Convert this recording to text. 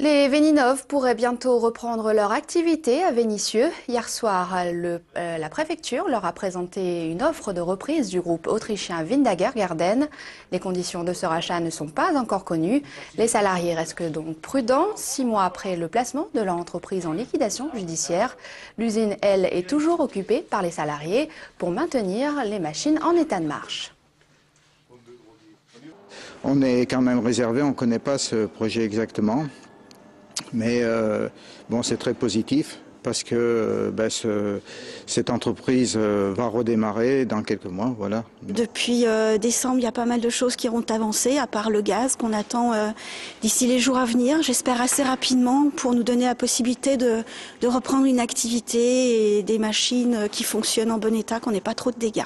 Les Véninov pourraient bientôt reprendre leur activité à Vénissieux. Hier soir, euh, la préfecture leur a présenté une offre de reprise du groupe autrichien Windager Garden. Les conditions de ce rachat ne sont pas encore connues. Les salariés restent donc prudents. Six mois après le placement de l'entreprise en liquidation judiciaire, l'usine, elle, est toujours occupée par les salariés pour maintenir les machines en état de marche. On est quand même réservé, on ne connaît pas ce projet exactement. Mais euh, bon, c'est très positif parce que euh, ben, ce, cette entreprise euh, va redémarrer dans quelques mois. Voilà. Depuis euh, décembre, il y a pas mal de choses qui ont avancé, à part le gaz qu'on attend euh, d'ici les jours à venir. J'espère assez rapidement pour nous donner la possibilité de, de reprendre une activité et des machines qui fonctionnent en bon état, qu'on n'ait pas trop de dégâts.